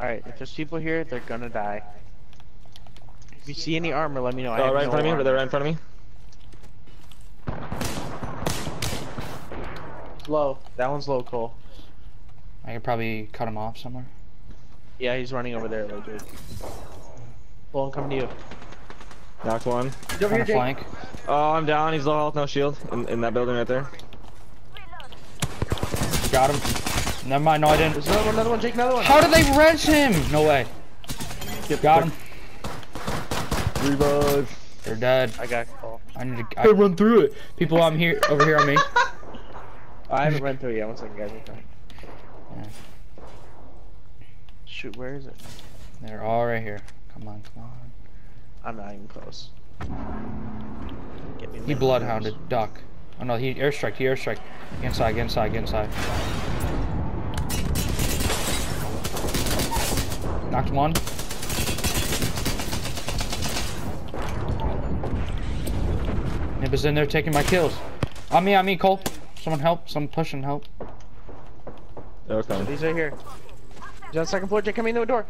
Alright, if there's people here, they're gonna die. If you see any armor, let me know. I Oh, have right in no front of me. armor. They're right in front of me. Low. That one's low, Cole. I could probably cut him off somewhere. Yeah, he's running over there, low dude. Cole, I'm coming to you. Knocked one. He's over On here, Jake. flank. Oh, I'm down. He's low health, no shield. In, in that building right there. Got him. Never mind, no I didn't. There's another one, another one, Jake, another one. How did they wrench him? No way. Got him. Reload. They're dead. I got Cole. I need to. I run through it. People, I'm here, over here on me. I haven't run through it yet. One second, guys. Okay. Yeah. Shoot, where is it? They're all right here. Come on, come on. I'm not even close. Get me He bloodhounded. Duck. Oh no, he airstrike. He airstrike. Get inside. Get inside. Get inside. Knocked one. Nib is in there taking my kills. On me, on me, Cole. Someone help. Someone push and help. They're coming. He's right here. He's on second floor, Jake. Come in the door.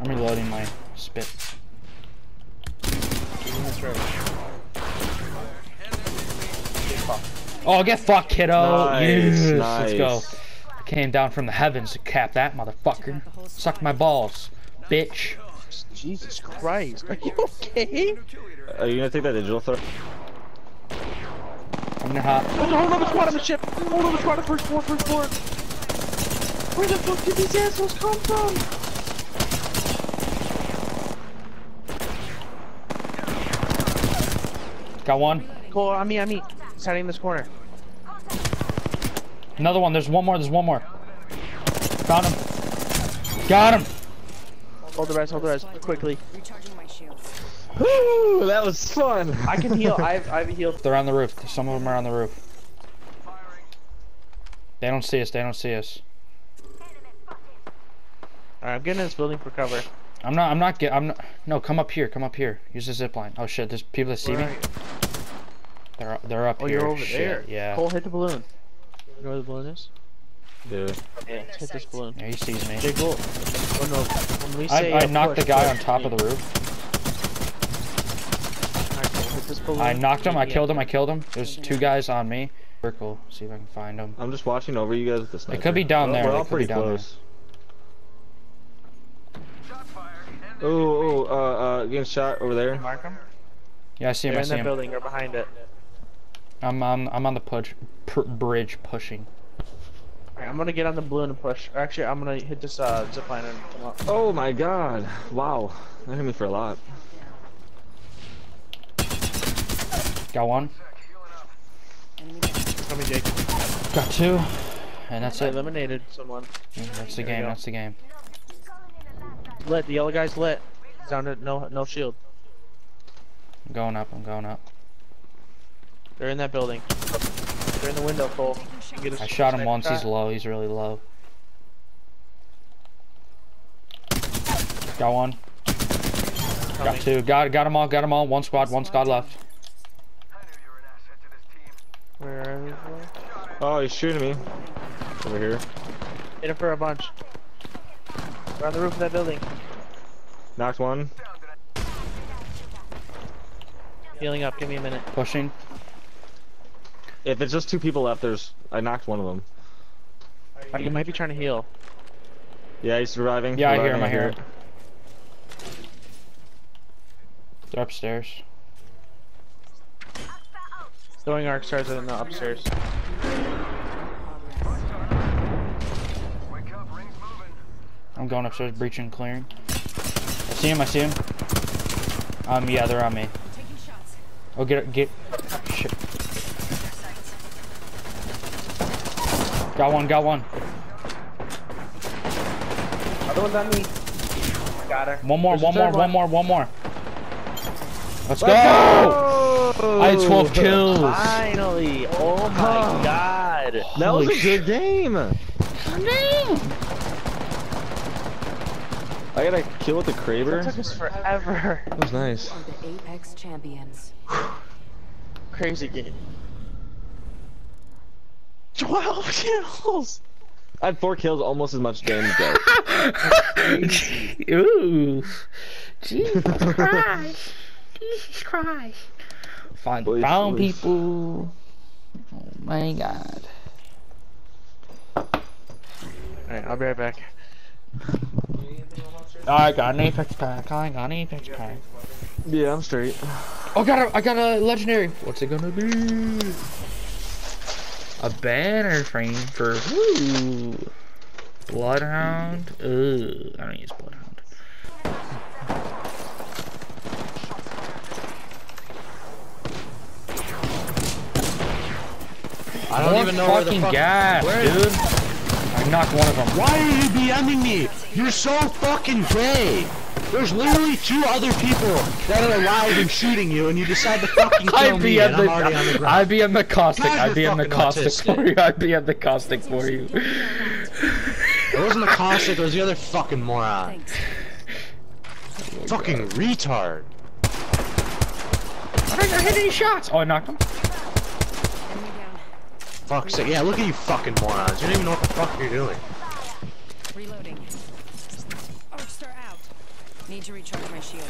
I'm reloading my spit. Oh, get fucked, kiddo. Nice, yes, nice. let's go. I came down from the heavens to cap that motherfucker. Suck my balls, bitch. Jesus Christ. Are you okay? Are you gonna take that digital threat? I'm gonna hop. Hold on, hold on, the squad on the ship. Hold on, the squad on first floor, first floor. Where the fuck did these assholes come from? Got one. Cole, on me, on me. He's hiding in this corner. Another one. There's one more. There's one more. Found him. Got him. Hold the rest, hold the rest, quickly. Recharging my shield. Woo! That was fun. I can heal. I've, I've healed. They're on the roof. Some of them are on the roof. They don't see us. They don't see us. Alright, I'm getting in this building for cover. I'm not. I'm not. Get. I'm not. No, come up here. Come up here. Use the zip line. Oh shit. There's people that see me. Where are you? They're. They're up Oh, here. you're over Shit, there. Yeah. Cole, hit the balloon. You know where the balloon is? Dude. Yeah, let's hit this balloon. Yeah, he sees me. Jake, Cole. Oh no, when we I, say I uh, knocked the guy on top of the roof. Alright, hit this balloon. I knocked him. I killed him. I killed him. There's two guys on me. Circle. See if I can find them. I'm just watching over you guys with the sniper. could be down We're- there, We're all could be pretty down there. close. Oh, oh, uh, uh, getting shot over there. Mark him. Yeah, I see him. They're I in see that him. building or behind it. I'm on. I'm on the push, pr bridge pushing. Alright, I'm gonna get on the balloon and push. Actually, I'm gonna hit this uh, zip line and come up. Oh my god. Wow. That hit me for a lot. Got one. Enemy down. Come here, Jake. Got two. And that's I it. eliminated someone. Yeah, That's the There game. go. That's the game. Lit. The yellow guy's lit. He's down to no no shield. I'm going up. I'm going up. They're in that building. They're in the window, Cole. You get a I shot him sniper once. He's low. He's really low. Got one. Got two. Got got them all. Got them all. One squad. One squad left. Where are they? Oh, he's shooting me. Over here. Hit him for a bunch. We're on the roof of that building. Knocked one. Healing up. Give me a minute. Pushing. If it's just two people left, there's. I knocked one of them. You might be trying to heal. Yeah, he's surviving. Yeah, I hear him. I hear it. him. They're upstairs. Throwing arc stars in the upstairs. I'm going upstairs, breaching, clearing. I see him. I see him. Um, yeah, they're on me. Taking shots. Oh, get get. Got one. Got one. Other one's on me. Got her. One more. There's a One more. third One more. One more. Let's go. Oh! I had 12 kills. Finally! Oh my Huh. god! That Holy was a good game. I got a kill with the Kraber. That took us forever. That was nice. The Apex champions. Crazy game. 12 kills! I had four kills, almost as much damage though. Ooh. Jesus Christ. Jesus Christ. Find Please, found please. people. Oh my god. Alright, I'll be right back. I got an apex pack. I got an apex pack. yeah, I'm straight. Oh, got a, I got a legendary. What's it gonna be? A banner frame for ooh, Bloodhound. Ooh, I don't use Bloodhound. I don't More even know where the fucking fuck. gas, Where is- dude. I knocked one of them. Why are you BMing me? You're so fucking gay. There's literally two other people that are alive and shooting you, and you decide to fucking kill I'd me, be and at I'm already on the ground. I'd be at the caustic. God, I'd be you're the caustic autistic. for you. I'd be at the caustic for you. It wasn't the caustic, it was the other fucking moron. Thanks. Fucking retard. I didn't hit any shots. Oh, I knocked him. Fuck's sake. Yeah, look at you fucking morons. You don't even know what the fuck you're doing. Need to recharge my shield.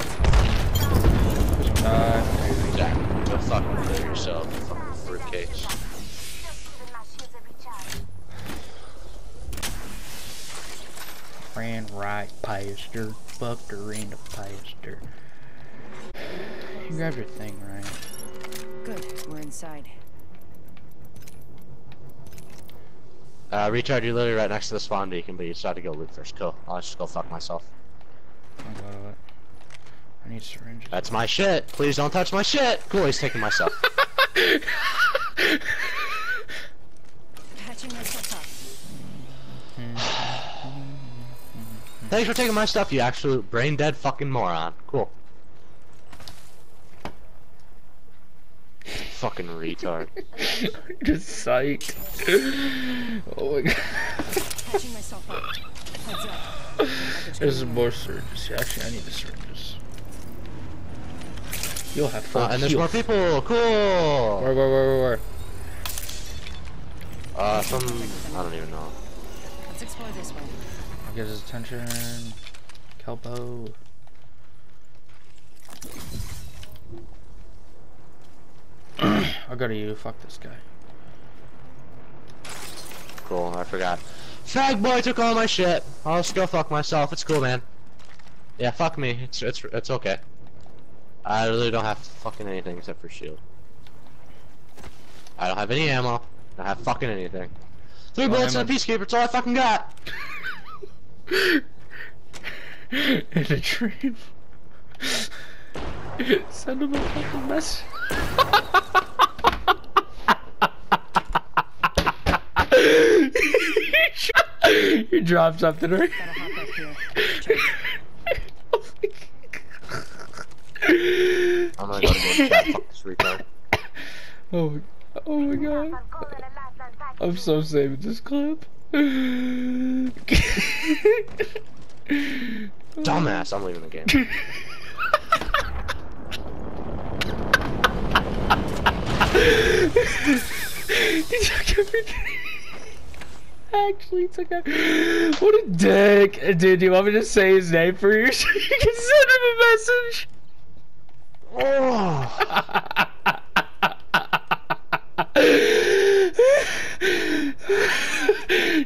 Uh, Jack, go fucking kill yourself, you fucking fruitcakes. ran right past her. Fucked her in the past her. You grabbed your thing, right? Good. We're inside. Uh, retard, you're literally right next to the spawn beacon, but you decided to go loot first. Cool. I'll just go fuck myself. I'll go to it. I need syringes. That's my shit. Please don't touch my shit. Cool, he's taking my stuff. Patching myself Thanks for taking my stuff, you absolute brain dead fucking moron. Cool. fucking retard. Just psyched. oh my god. up. Patching myself up. Heads up. There's more syringes. Actually, I need the syringes. You'll have full Uh, and there's more people. Cool. where, where, where, where? Uh, some I don't even know. Let's explore this way. I'll get his attention. Kelpo. I'll go to you. Fuck this guy. Cool. I forgot. Fag boy took all my shit. I'll just go fuck myself. It's cool, man. Yeah, fuck me. It's it's it's okay. I really don't have fucking anything except for shield. I don't have any ammo. I don't have fucking anything. Three Oh, bullets and a peacekeeper. That's all I fucking got. In a dream. Send him a fucking message. you dropped something, right? Gotta hop up here. Check. Gonna go chat. Fuck this retard. oh, oh my god. I'm so saving this clip. Dumbass. I'm leaving the game. he took everything. Actually, took out. What a dick, dude. Do you want me to say his name for you so you can send him a message? Oh.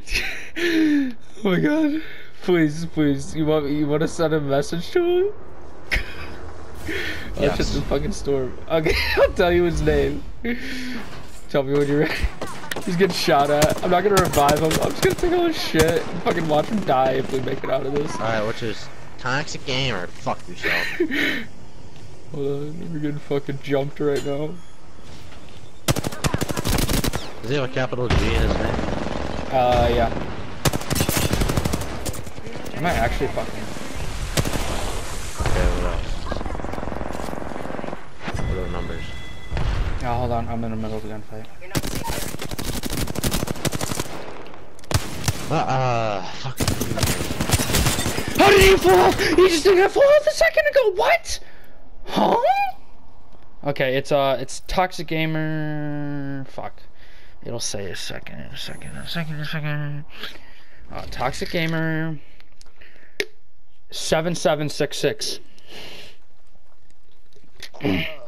oh my god. Please, please. You want you want to send a message to him? Oh, Yes. just a fucking storm. Okay, I'll tell you his name. Tell me when you're ready. He's getting shot at. I'm not gonna revive him. I'm just gonna take all his shit and fucking watch him die if we make it out of this. Alright, which is toxic gamer. Fuck yourself. Hold on, we're getting fucking jumped right now. Does he have a capital G in his name? Uh, yeah. Am I actually fucking. Okay, what else? What are the numbers? Oh, hold on. I'm in the middle of a gunfight. You're not safe Uh, uh, fuck. How did he fall off? He just didn't fall off a second ago. What? Huh? Okay, it's uh, it's toxic gamer. Fuck. It'll say a second, a second, a second, a second. Uh, Toxic Gamer. 7766.